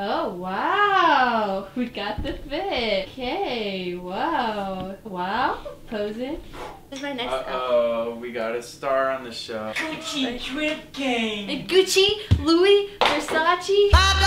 Oh, wow. We got the fit. Okay, wow. Wow. Posing. This is my next. Uh-oh, we got a star on the show. Gucci drip game. And Gucci, Louis, Versace. I'm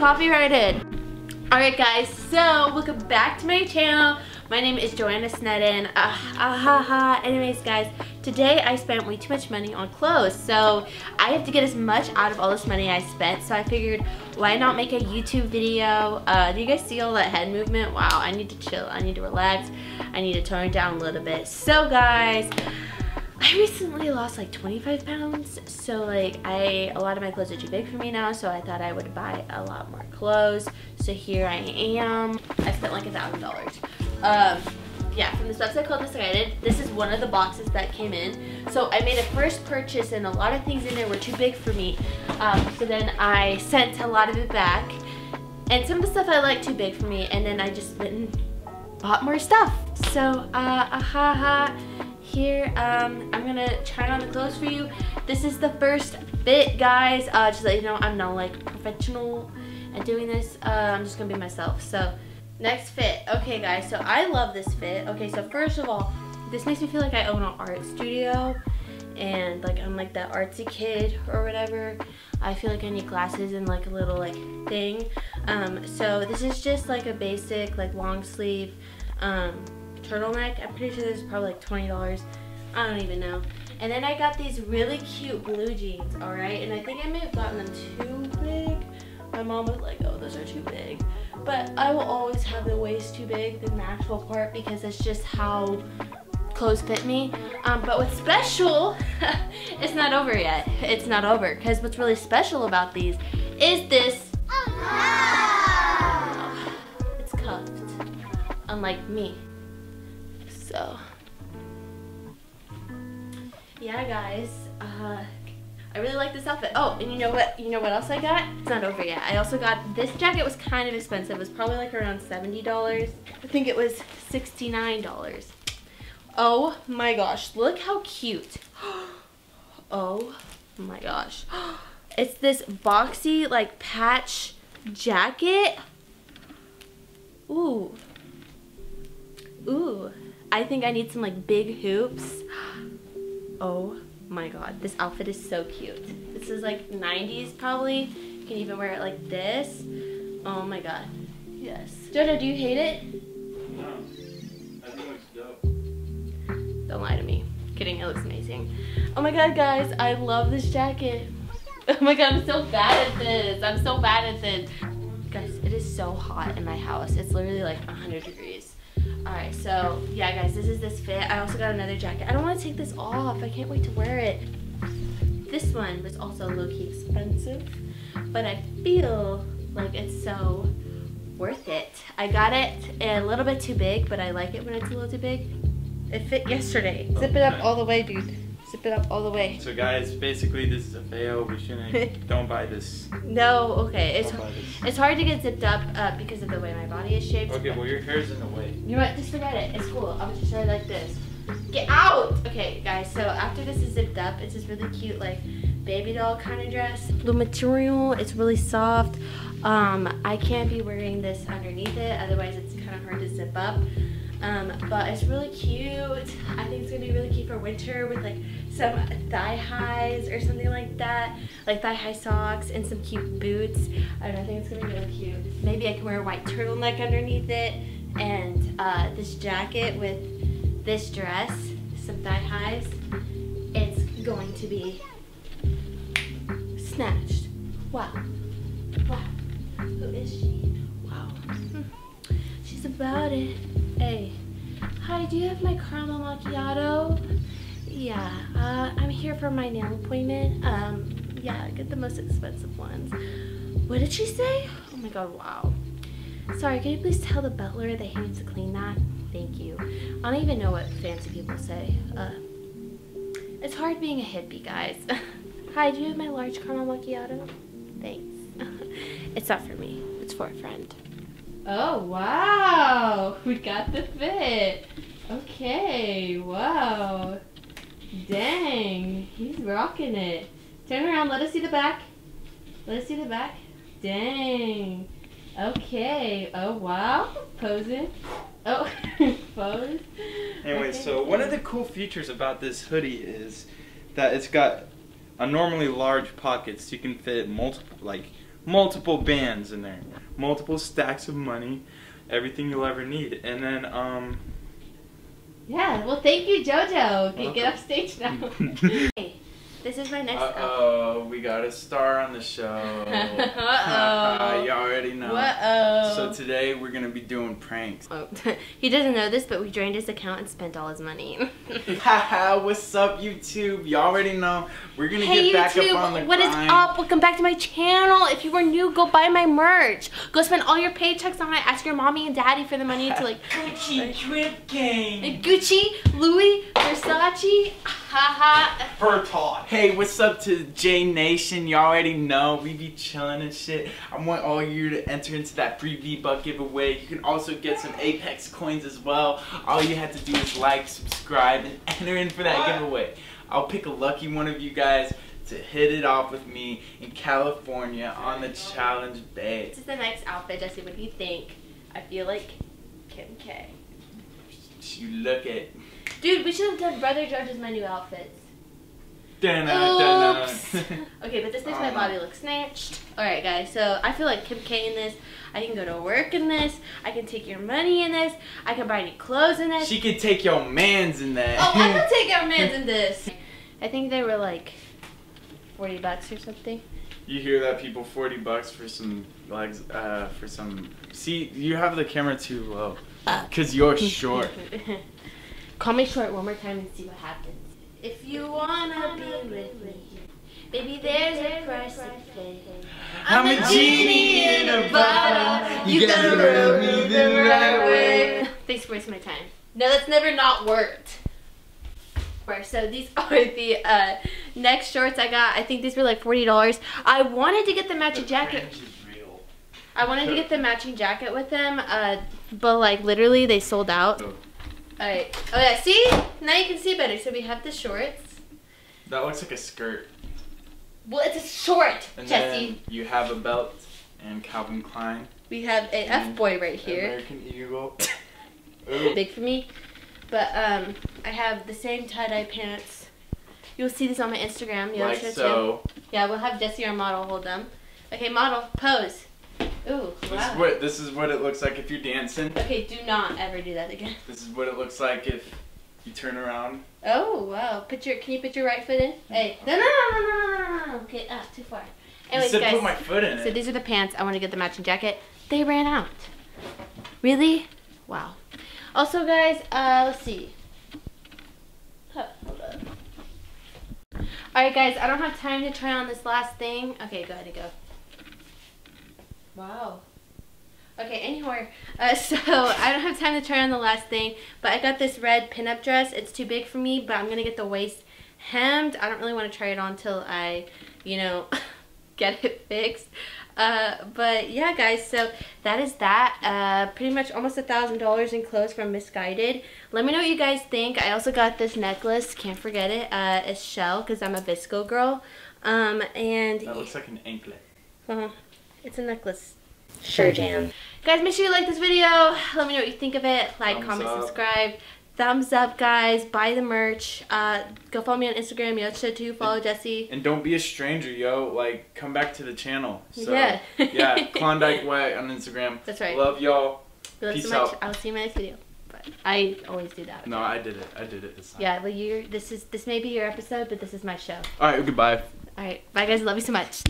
copyrighted. Alright guys, so welcome back to my channel. My name is Joanna Snedden. Uh, ah, ha, ha. Anyways guys, today I spent way too much money on clothes. So I have to get as much out of all this money I spent. So I figured why not make a YouTube video. Uh, do you guys see all that head movement? Wow, I need to chill. I need to relax. I need to tone it down a little bit. So guys, I recently lost like 25 pounds so like I a lot of my clothes are too big for me now so I thought I would buy a lot more clothes so here I am. I spent like a thousand dollars. Um yeah from this website called Missguided this is one of the boxes that came in. So I made a first purchase and a lot of things in there were too big for me. Um, so then I sent a lot of it back and some of the stuff I like too big for me and then I just went and bought more stuff. So uh, uh ha ha here um i'm gonna try on the clothes for you. This is the first fit guys. Uh just let you know i'm not like professional at doing this. Uh i'm just gonna be myself. So next fit. Okay guys so i love this fit. Okay so first of all this makes me feel like i own an art studio. And like i'm like that artsy kid or whatever. I feel like i need glasses and like a little like thing. Um so this is just like a basic like long sleeve um turtleneck. I'm pretty sure this is probably like $20. I don't even know. And then I got these really cute blue jeans, all right? And I think I may have gotten them too big. My mom was like, oh, those are too big. But I will always have the waist too big the natural part because that's just how clothes fit me. Um, but what's special, it's not over yet. It's not over because what's really special about these is this. It's cuffed, unlike me so yeah guys uh I really like this outfit. Oh, and you know what? You know what else I got? It's not over yet. I also got this jacket was kind of expensive. It was probably like around $70. I think it was $69. Oh my gosh, look how cute. Oh my gosh. It's this boxy like patch jacket. Ooh. Ooh. I think I need some like big hoops. Oh my god, this outfit is so cute. This is like 90s probably. You can even wear it like this. Oh my god. Yes. Jojo, do you hate it? No. I think it looks dope. Don't lie to me. Kidding, it looks amazing. Oh my god, guys, I love this jacket. Oh my god, I'm so bad at this. I'm so bad at this. Guys, it is so hot in my house. It's literally like 100 degrees. Alright, so yeah guys, this is this fit. I also got another jacket. I don't want to take this off. I can't wait to wear it. This one was also low-key expensive, but I feel like it's so worth it. I got it a little bit too big, but I like it when it's a little too big. It fit yesterday. Zip it up all the way, dude. Zip it up all the way. So guys, basically this is a fail. We shouldn't, don't buy this. No, okay. It's Don't buy this. it's hard to get zipped up uh, because of the way my body is shaped. Okay, well your hair's in the way. You know what? Just forget it. It's cool. I'll just you like this. Get out! Okay, guys, so after this is zipped up, it's this really cute, like, baby doll kind of dress. The material, it's really soft. Um, I can't be wearing this underneath it, otherwise it's kind of hard to zip up. Um, but it's really cute. I think it's gonna be really cute for winter with like some thigh highs or something like that. Like thigh high socks and some cute boots. I don't know, I think it's gonna be really cute. Maybe I can wear a white turtleneck underneath it and uh, this jacket with this dress, some thigh highs. It's going to be snatched. Wow. Wow. Who is she? Wow. Hmm. She's about it. Hey. Hi, do you have my caramel macchiato? Yeah, uh, I'm here for my nail appointment. Um, yeah, get the most expensive ones. What did she say? Oh my god, wow. Sorry, can you please tell the butler that he needs to clean that? Thank you. I don't even know what fancy people say. Uh, It's hard being a hippie, guys. Hi, do you have my large caramel macchiato? Thanks. it's not for me. It's for a friend. Oh, wow. We got the fit. Okay, wow. Dang, he's rocking it. Turn around, let us see the back. Let us see the back. Dang. Okay. Oh, wow. Posing. Oh, pose. Anyway, Okay. so one of the cool features about this hoodie is that it's got a normally large pockets. You can fit multiple, like multiple bands in there, multiple stacks of money, everything you'll ever need. And then, um, Yeah, well, thank you, JoJo. Get, get Welcome. off stage now. this is my next uh oh, we got a star on the show. Uh-oh. you already know. Whoa. So today we're gonna be doing pranks. Oh, he doesn't know this, but we drained his account and spent all his money. Haha, what's up, YouTube? You already know. We're gonna hey get back YouTube, up on the Hey, what is grind. up? Welcome back to my channel. If you are new, go buy my merch. Go spend all your paychecks on it. Ask your mommy and daddy for the money to like Gucci Drip King. Gucci, Louis, Versace. Haha. Bertald. Hey, what's up to J Nation? Y'all already know we be chilling and shit. I want all you to enter into that free V Buck giveaway. You can also get some Apex coins as well. All you have to do is like, subscribe, and enter in for that What? giveaway. I'll pick a lucky one of you guys to hit it off with me in California on the challenge day. This is the next outfit, Jesse. What do you think? I feel like Kim K. You look at. Dude, we should have done Brother George's my new outfits. Oops. Okay, but this makes my Um, body look snatched. Alright, guys, so I feel like Kim K in this. I can go to work in this. I can take your money in this. I can buy new clothes in this. She could take your mans in that. oh, I can take our man's in this. I think they were like 40 bucks or something. You hear that, people? Forty bucks for some legs, uh, for some. See, you have the camera too low, Uh. cause you're short. Call me short one more time and see what happens. If you wanna be with me, baby, there's a price to pay. I'm a genie in a bottle. You gotta rub me the right way. Thanks for wasting my time. No, that's never not worked. Right, so these are the uh, next shorts I got. I think these were like forty dollars. I wanted to get the matching jacket. I wanted to get the matching jacket with them, uh, but like literally they sold out. Alright. Oh yeah, see? Now you can see better. So we have the shorts. That looks like a skirt. Well, it's a short, And Jesse. then you have a belt and Calvin Klein. We have a F boy right here. American Eagle. Big for me. But um, I have the same tie-dye pants. You'll see this on my Instagram. You'll Like show too. so. Yeah, we'll have Jesse, our model, hold them. Okay, model, pose. Ooh, This wow. is what this is what it looks like if you're dancing. Okay, do not ever do that again. This is what it looks like if you turn around. Oh, wow. Put your, can you put your right foot in? Hey. No, no, no, no, no, no, no, no. Okay, ah, too far. You Anyways, said guys. put my foot in So it. these are the pants. I want to get the matching jacket. They ran out. Really? Wow. Also, guys, uh, let's see. Huh, hold up. Alright, guys, I don't have time to try on this last thing. Okay, go ahead and go. Wow. Okay, anywhere. Uh, so, I don't have time to try on the last thing, but I got this red pinup dress. It's too big for me, but I'm going to get the waist hemmed. I don't really want to try it on till I, you know, get it fixed. Uh, but yeah, guys, so that is that. Uh, pretty much almost a thousand dollars in clothes from Missguided. Let me know what you guys think. I also got this necklace. Can't forget it. Uh, it's shell because I'm a VSCO girl. Um, and That looks like an anklet. uh, it's a necklace. Sure, Jam. Guys, make sure you like this video. Let me know what you think of it. Like, Thumbs comment, up. subscribe. Thumbs up, guys. Buy the merch. Uh, go follow me on Instagram. Yocha too. Follow Jesse. And don't be a stranger, yo. Like, come back to the channel. So, Yeah. yeah, Klondike White on Instagram. That's right. Love y'all. We love you Peace so much. out. I'll see you in my next video. But I always do that. No, I did it. I did it this time. Yeah, well, you. This is this may be your episode, but this is my show. All right, goodbye. All right, bye, guys. Love you so much.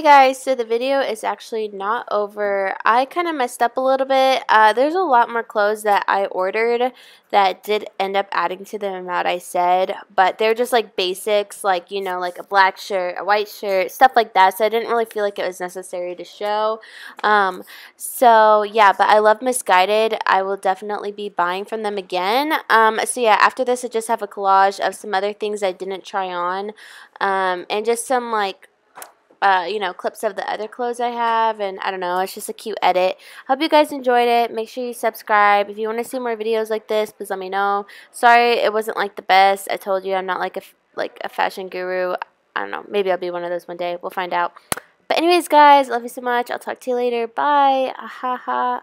Hey guys, so the video is actually not over. I kind of messed up a little bit. Uh, there's a lot more clothes that I ordered that did end up adding to the amount I said, but they're just like basics, like, you know, like a black shirt, a white shirt, stuff like that, so I didn't really feel like it was necessary to show. Um, so, yeah, but I love Missguided. I will definitely be buying from them again. Um, so, yeah, after this, I just have a collage of some other things I didn't try on, um, and just some, like, uh, you know, clips of the other clothes I have, and I don't know, it's just a cute edit. Hope you guys enjoyed it. Make sure you subscribe. If you want to see more videos like this, please let me know. Sorry it wasn't like the best. I told you I'm not like a, like a fashion guru. I don't know, maybe I'll be one of those one day. We'll find out. But anyways, guys, love you so much. I'll talk to you later. Bye. Ah.